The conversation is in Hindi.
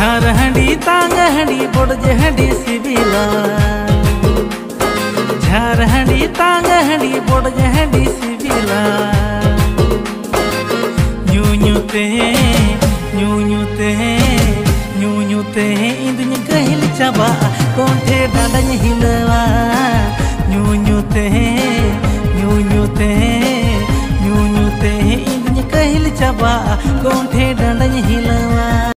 हर हंडी, तांग हंडी बुड़ज हंडी सिबिला झार हंडी, तांग हंडी बुड़ज हंडी सिबिला यूते यूते यूते इंदुन कहल चाबा, कोंठे डांडन हिलवा। यूते यूते यूते इंदुन कहल चाबा, कोंठे डांडन हिलवा।